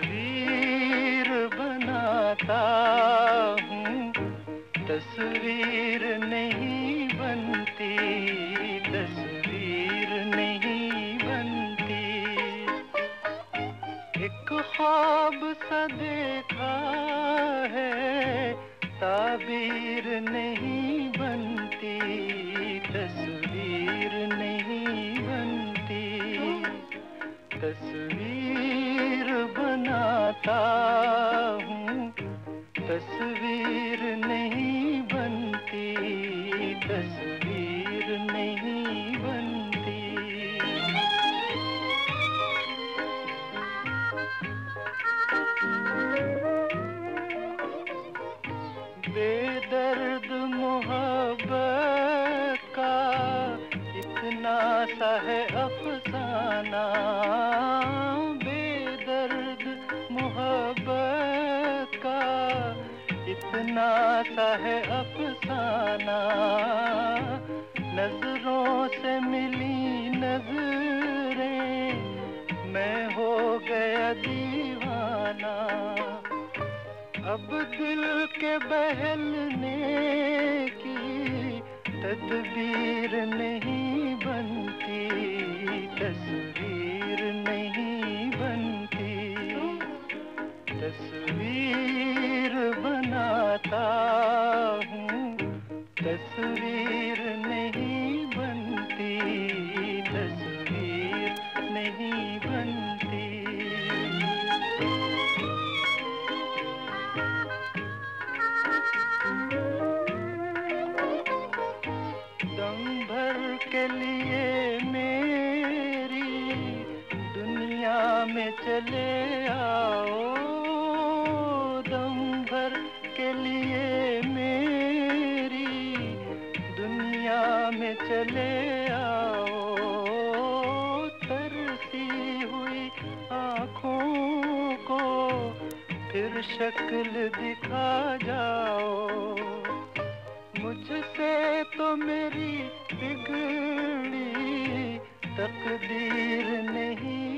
तस्वीर बनाता हूँ। तस्वीर नहीं बनती तस्वीर नहीं बनती। एक ख्वाब सा देखा बनाता हूँ, तस्वीर नहीं बनती, तस्वीर नहीं बनती। बेदर्द मोहब्बत का इतना सा है अफसाना। सा है अफसाना नज़रों से मिली नज़रें, मैं हो गया दीवाना। अब दिल के बहलने की तदबीर नहीं बनती। तस्वीर नहीं बनती, तस्वीर नहीं बनती। दम भर के लिए मेरी दुनिया में चले आओ। चले आओ, तरसी हुई आँखों को। फिर शक्ल दिखा जाओ, मुझसे तो मेरी बिगड़ी, तकदीर नहीं